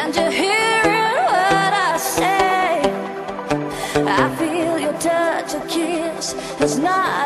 and you're hearing what I say. I feel your touch, your kiss It's not.